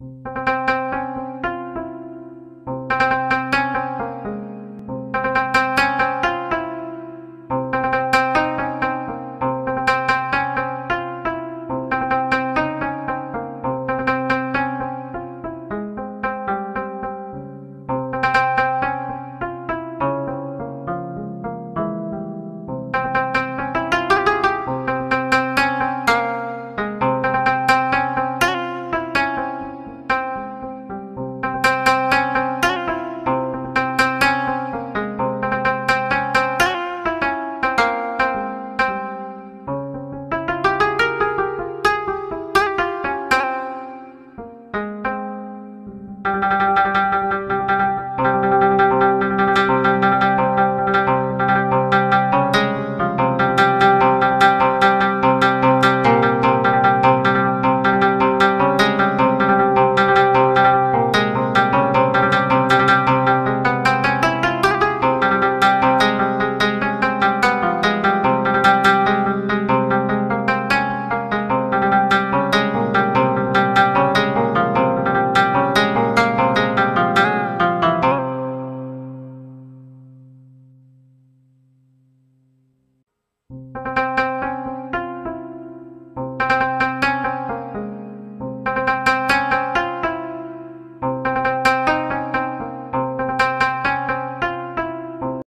you